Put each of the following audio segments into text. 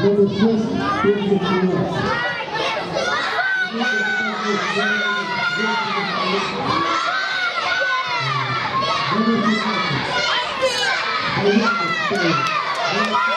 Number six, David Number six,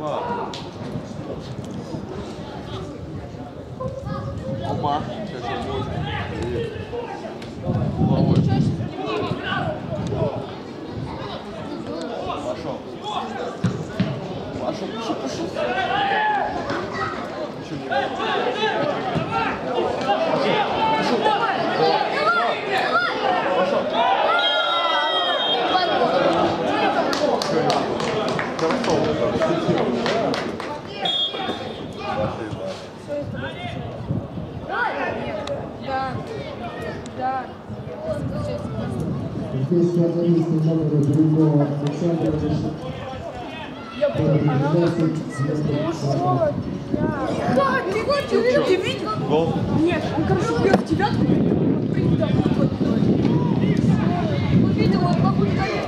O Marco, que jogou. Головой. Пошел. Пошел, пошел, пошел. Ничего не Да. Здесь футболист номер другого Александра Я? Гол. Нет, он, короче, бьет в девятку, прыгнет там, вот, вот. Увидел, он как хулиганит,